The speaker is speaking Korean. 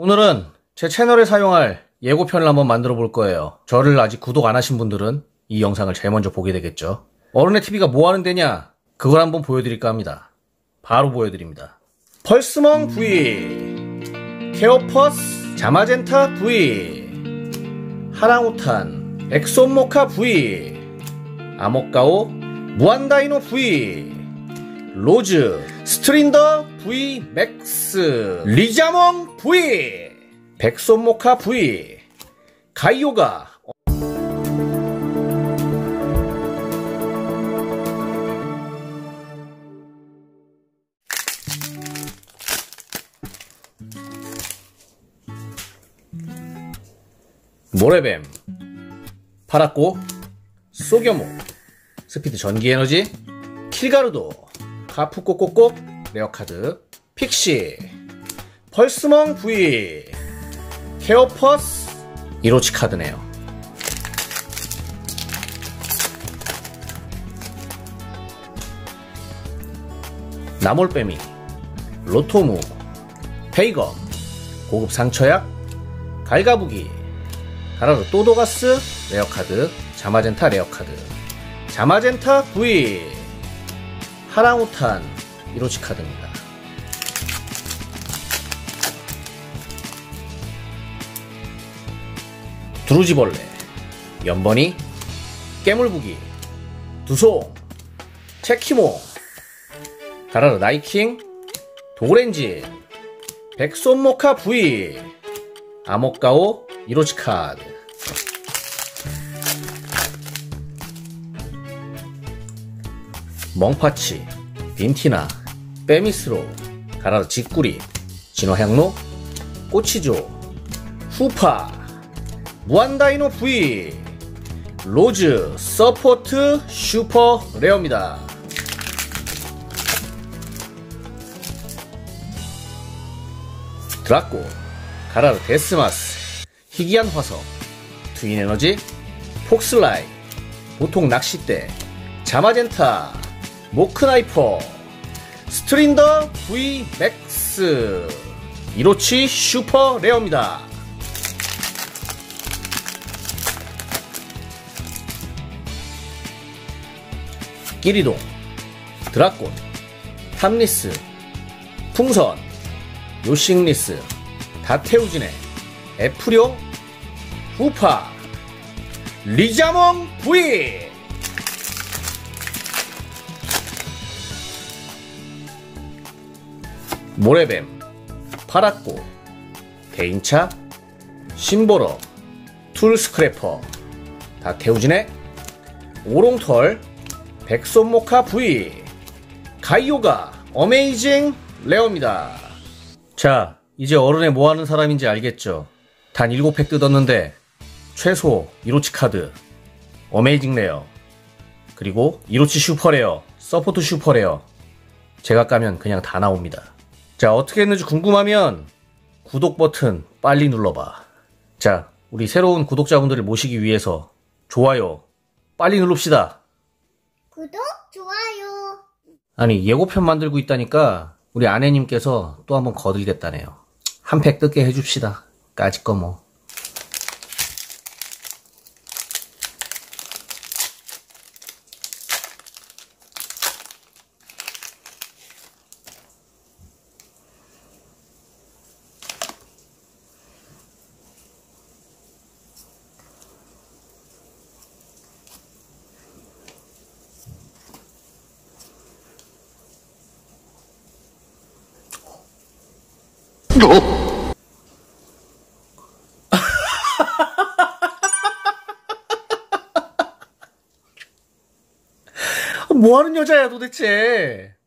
오늘은 제 채널에 사용할 예고편을 한번 만들어 볼 거예요. 저를 아직 구독 안 하신 분들은 이 영상을 제일 먼저 보게 되겠죠. 어른애TV가 뭐 하는 데냐? 그걸 한번 보여드릴까 합니다. 바로 보여드립니다. 펄스멍 V, 케오퍼스, 자마젠타 V, 하랑우탄, 백손모카 V, 아머까오, 무한다이노 V, 로즈, 스트린더 V MAX, 리자몽 V, 백손모카 V, 가이오가, 모래뱀, 파랗고, 소겨모, 스피드 전기 에너지, 킬가루도, 가프 꼭꼭꼭, 레어카드, 픽시, 펄스멍 V, 케오퍼스, 이로치 카드네요. 나몰빼미, 로토무, 페이거, 고급 상처약, 갈가부기, 가라로 또도가스, rare카드, 자마젠타 rare카드, 자마젠타 V, 하랑우탄, 이로치 카드입니다. 두루지벌레, 연번이, 깨물부기, 두송, 체키모, 가라르 나이킹, 도렌지, 백손모카 V, 아모카오, 이로치 카드. 멍파치, 빈티나, 빼미스로, 가라르 직구리, 진화향로, 꼬치조, 후파, 무한다이노 V, 로즈, support, 슈퍼 rare입니다. 드라꼰, 가라르 데스마스, 희귀한 화석, twin 에너지, 폭슬라이, 보통 낚싯대, 자마젠타, 모크나이퍼, 스트린더 V MAX, 이로치 슈퍼 rare입니다. 끼리동, 드라꼰, 탐리스, 풍선, 요싱리스, 다테우진의 애프료, 후파, 리자몽 V! 모래뱀, 파랗고, 개인차, 심보러, 툴스크래퍼, 다테우진의 오롱털, 백손모카 V, 가이오가, 어메이징 rare입니다. 자, 이제 어른애 뭐 하는 사람인지 알겠죠? 단 7팩 뜯었는데, 최소, 이로치 카드, amazing rare, 그리고 이로치 슈퍼 rare, support 슈퍼 rare, 제가 까면 그냥 다 나옵니다. 자, 어떻게 했는지 궁금하면, 구독 버튼 빨리 눌러봐. 자, 우리 새로운 구독자분들을 모시기 위해서, 좋아요, 빨리 누릅시다. 구독, 좋아요. 아니 예고편 만들고 있다니까 우리 아내님께서 또 한번 거들겠다네요. 한 팩 뜯게 해줍시다. 까짓 거 뭐. 뭐 하는 여자야 도대체?